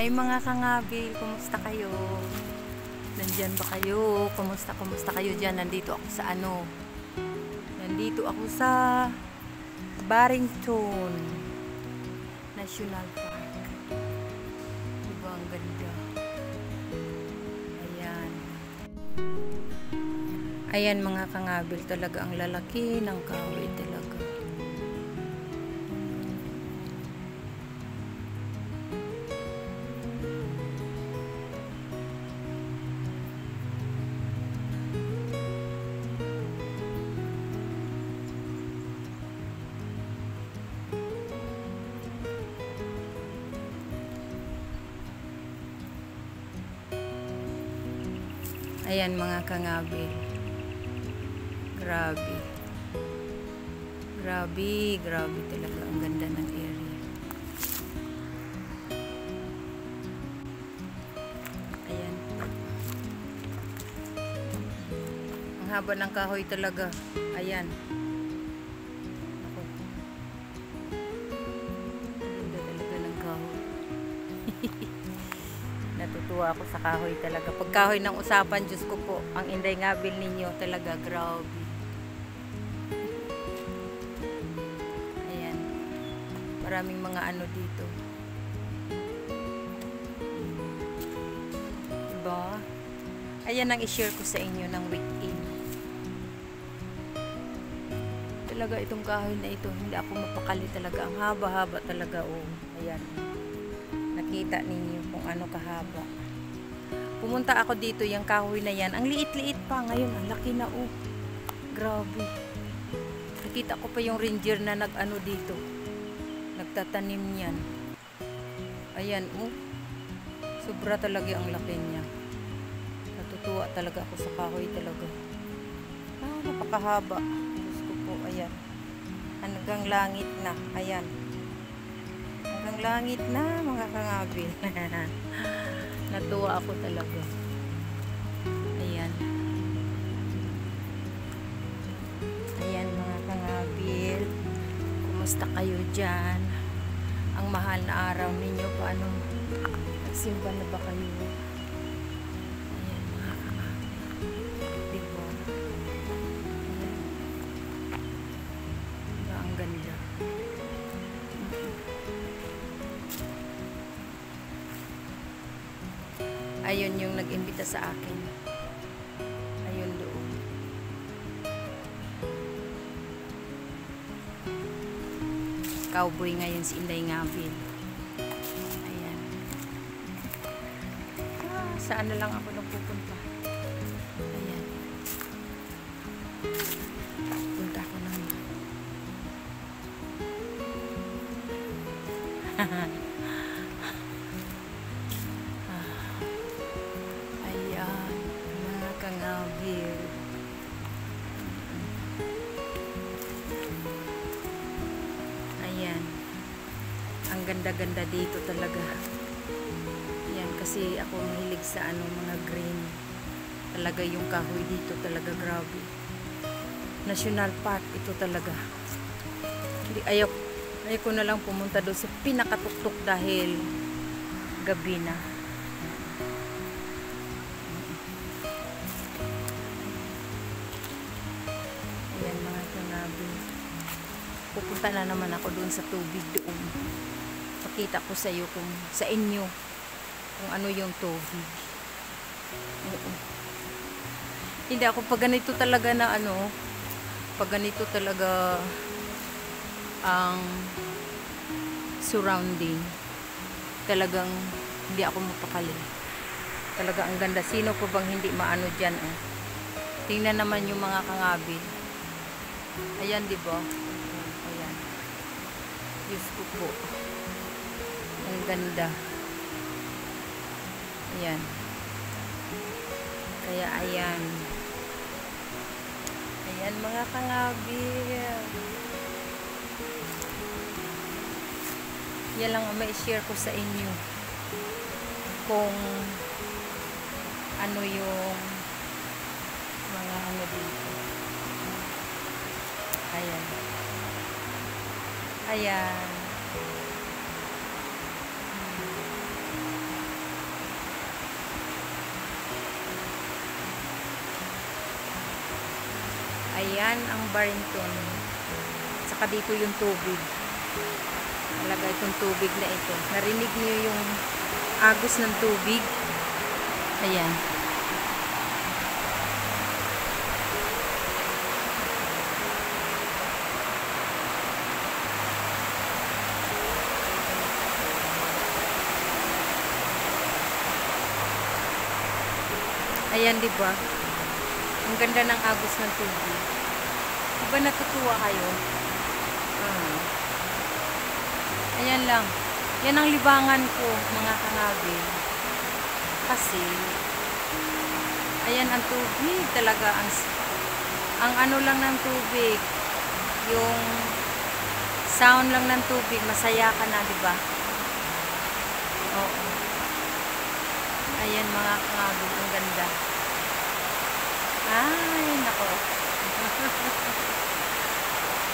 Hi mga kangabil, kumusta kayo? Nandyan ba kayo? Kumusta, kumusta kayo dyan? Nandito ako sa ano? Nandito ako sa Barrington National Park. Diba ang ganda? Ayan. Ayan mga kangabil talaga ang lalaki ng kahoy talaga. Ayan mga kangabil. Grabe. Grabe, grabe talaga. Ang ganda ng area. Ayan. Ang haba ng kahoy talaga. Ayan. Ako sa kahoy talaga. Pag kahoy ng usapan, Diyos ko po, ang inday ngabil ninyo talaga, grabe. Ayan. Maraming mga ano dito. Diba? Ayan ang i-share ko sa inyo ng weekend. Talaga itong kahoy na ito, hindi ako mapakali talaga. Ang haba-haba talaga, oh. Ayan nakita ninyo kung ano kahaba. Pumunta ako dito, yung kahoy na yan. Ang liit-liit pa ngayon, ang laki na oh. Grabe. Nakita ko pa yung ranger na nag-ano dito. Nagtatanim niyan. Ayan, oh. Sobra talaga ang laki niya. Natutuwa talaga ako sa kahoy talaga. Ah, napakahaba. Ko po, ayan. Hanggang langit na. Ayan hanggang langit na mga kangabil natuwa ako talaga. Ayan. Ayan mga kangabil. Kumusta kayo dyan? Ang mahal na araw ninyo paano? Nagsimba na ba kayo ayun yung nag-imbita sa akin. Ayun doon. Cowboy ngayon si Inday Ngavin. Ayan. Ah, saan na lang ako nagpupunta ganda-ganda dito talaga. Ayan, kasi ako mahilig sa ano, mga green. Talaga yung kahoy dito talaga grabe. National Park ito talaga. Hindi, ayaw, ayaw ko na lang pumunta doon sa pinakatuktok dahil gabi na. Ayan mga kanabi. Pupunta na naman ako doon sa tubig doon. Pakita ko sa iyo kung sa inyo kung ano yung tubig. Oo. Hindi ako pag ganito talaga na ano, pag ganito talaga ang surrounding talagang hindi ako mapakali. Talaga ang ganda. Sino po bang hindi maano dyan eh? Tingnan naman yung mga kangabil. Ayan, di ba? Ayan. Diyos ko po. Ang ganda. Ayan. Kaya ayan. Ayan mga kangabil. Yan lang ang mai-share ko sa inyo. Kung ano yung mga ano dito. Ayan. Ayan. Ayan ang Barrington. Saka dito yung tubig. Talaga itong tubig na ito. Narinig niyo yung agos ng tubig. Ayan. Ayan, di ba? Ang ganda ng agos ng tubig. Di ba natutuwa kayo? Ah. Ayan lang. Yan ang libangan ko, mga kanabi. Kasi, ayan ang tubig talaga. Ang, ang ano lang ng tubig, yung sound lang ng tubig, masaya ka na, di ba? Oo. Ayan mga kanabi, ang ganda. Ay, nako.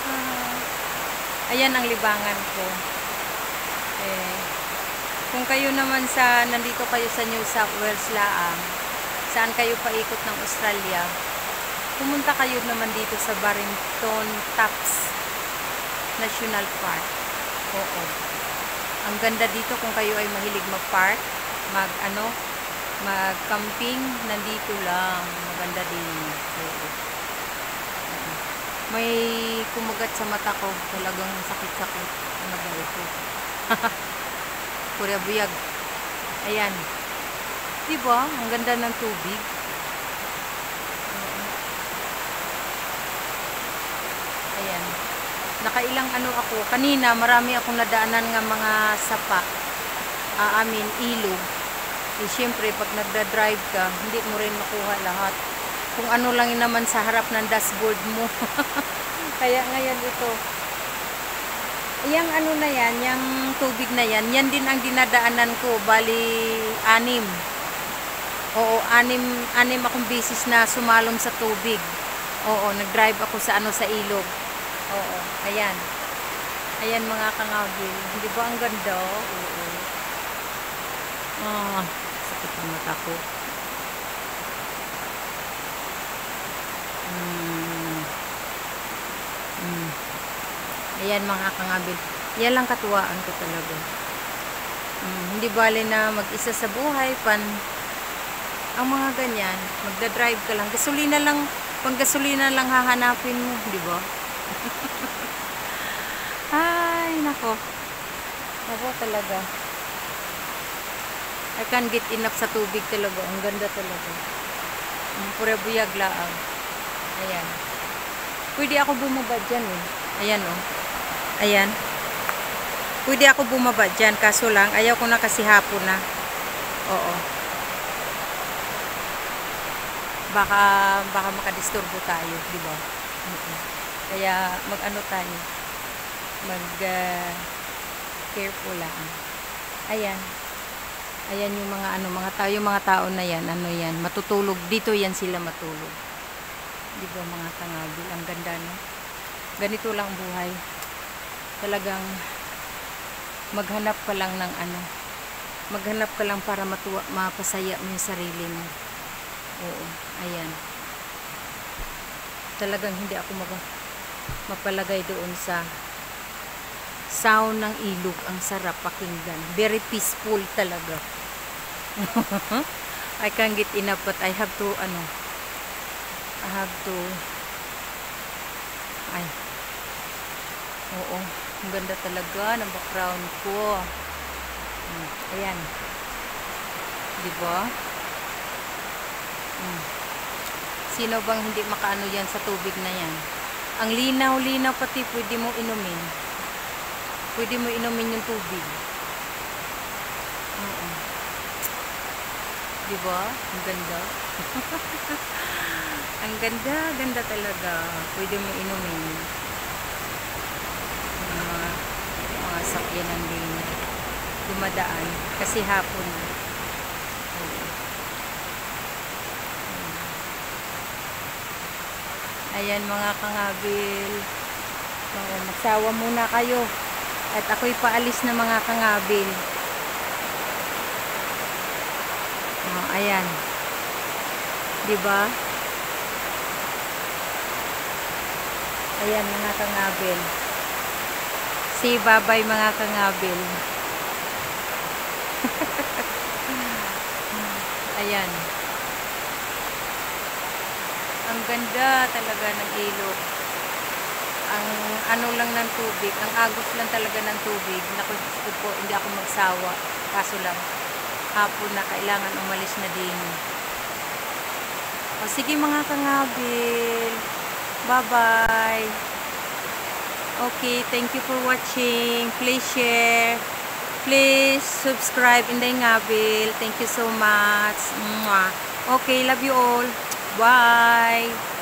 Ah. Ayan ang libangan ko. Eh, kung kayo naman sa, nandito kayo sa New South Wales laang, saan kayo paikot ng Australia, pumunta kayo naman dito sa Barrington Tops National Park. Oo. Ang ganda dito kung kayo ay mahilig mag-park, mag ano, mag-camping, nandito lang. Maganda din. May kumagat sa mata ko. Talagang sakit-sakit. Ano ba ito? Kurya buyag. Ayan. Diba? Ang ganda ng tubig. Ayan. Nakailang ano ako. Kanina, marami akong nadaanan nga mga sapa. Ah, amin, ilog. Eh, syempre, pag nagda-drive ka, hindi mo rin makuha lahat. Kung ano lang yun naman sa harap ng dashboard mo. Kaya ngayon ito. Yang ano na yan, yung tubig na yan, yan din ang dinadaanan ko. Bali, anim. Oo, anim, anim akong bisis na sumalom sa tubig. Oo, nag-drive ako sa ano sa ilog. Oo, ayan. Ayan mga kangawil. Hindi ba ang ganda? Oo. Ah, sakit ng mata ko. Mm. Mm. Ayan mga kangabil. Yan lang katuwaan ko talaga. Mm, hindi bale na mag-isa sa buhay, pan ang mga ganyan, magda-drive ka lang. Gasolina lang, pang gasolina lang hahanapin mo, di ba? Ay, nako. Nako talaga. I can't get enough sa tubig talaga. Ang ganda talaga. Ang pura buyag laang. Ayan. Pwede ako bumaba dyan eh. Ayan oh. Ayan. Pwede ako bumaba dyan. Kaso lang, ayaw ko na kasi hapon na. Oo. Baka, baka makadisturbo tayo. Di ba? Kaya mag-ano tayo. Mag uh, careful lang. Ayan. Ayan yung mga ano, mga yung mga tao na yan, ano yan, matutulog. Dito yan sila matulog. Di ba mga tangabil? Ang ganda, no? Ganito lang buhay. Talagang maghanap ka lang ng ano, maghanap ka lang para matuwa, mapasaya mo yung sarili mo. Oo, ayan. Talagang hindi ako mapalagay doon sa sound ng ilog. Ang sarap pakinggan. Very peaceful talaga. I can't get enough but I have to ano I have to ay oo ang ganda talaga ng background ko hmm, ayan di ba hmm. sino bang hindi makaano yan sa tubig na yan ang linaw linaw pati pwede mo inumin pwede mo inumin yung tubig oo Diba? Ang ganda. Ang ganda, ganda talaga. Pwede mo inumin. Mga, mga sakyanan din dumadaan. Kasi hapon. Ayan mga kangabil. So, magsawa muna kayo. At ako'y paalis na mga kangabil. Oh, ayan. 'Di ba? Ayan mga kangabil. Si babay mga kangabil. Ayan. Ang ganda talaga ng ilog. Ang ano lang ng tubig, ang agos lang talaga ng tubig. Naku, po, hindi ako magsawa. Kaso lang, hapon na kailangan umalis na din. O sige mga kangabil. Bye-bye. Okay, thank you for watching. Please share. Please subscribe Inday Ngabil. Thank you so much. Mwah. Okay, love you all. Bye.